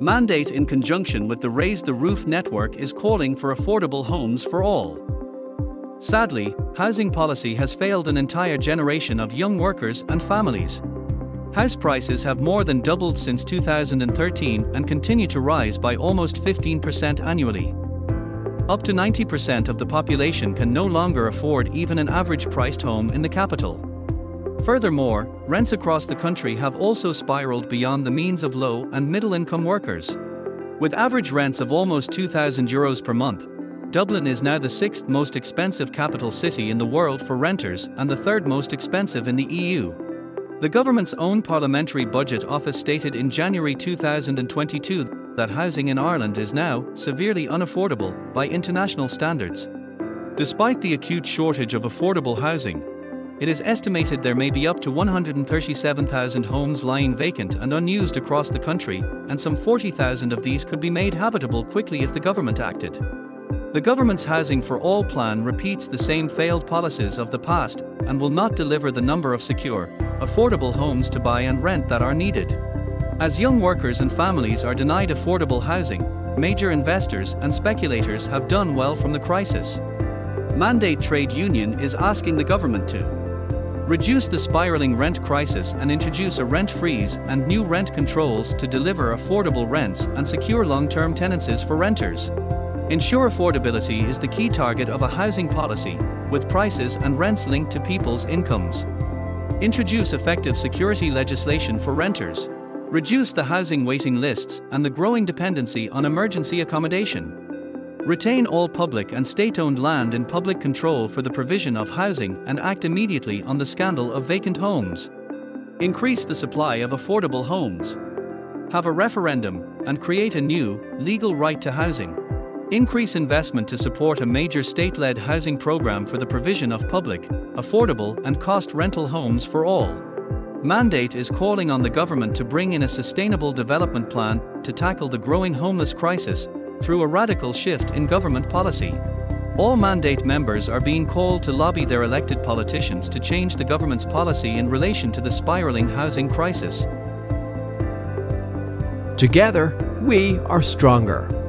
Mandate in conjunction with the Raise the Roof network is calling for affordable homes for all. Sadly, housing policy has failed an entire generation of young workers and families. House prices have more than doubled since 2013 and continue to rise by almost 15% annually. Up to 90% of the population can no longer afford even an average priced home in the capital. Furthermore, rents across the country have also spiraled beyond the means of low and middle income workers. With average rents of almost 2,000 euros per month, Dublin is now the sixth most expensive capital city in the world for renters and the third most expensive in the EU. The government's own Parliamentary Budget Office stated in January 2022 that housing in Ireland is now severely unaffordable by international standards. Despite the acute shortage of affordable housing, it is estimated there may be up to 137,000 homes lying vacant and unused across the country, and some 40,000 of these could be made habitable quickly if the government acted. The government's Housing for All plan repeats the same failed policies of the past and will not deliver the number of secure, affordable homes to buy and rent that are needed. As young workers and families are denied affordable housing, major investors and speculators have done well from the crisis. Mandate Trade Union is asking the government to reduce the spiraling rent crisis and introduce a rent freeze and new rent controls to deliver affordable rents and secure long term tenancies for renters. Ensure affordability is the key target of a housing policy, with prices and rents linked to people's incomes. Introduce effective security legislation for renters. Reduce the housing waiting lists and the growing dependency on emergency accommodation. Retain all public and state owned land in public control for the provision of housing and act immediately on the scandal of vacant homes. Increase the supply of affordable homes. Have a referendum and create a new, legal right to housing. Increase investment to support a major state led housing program for the provision of public, affordable, and cost rental homes for all. Mandate is calling on the government to bring in a sustainable development plan to tackle the growing homeless crisis through a radical shift in government policy. All mandate members are being called to lobby their elected politicians to change the government's policy in relation to the spiraling housing crisis. Together, we are stronger.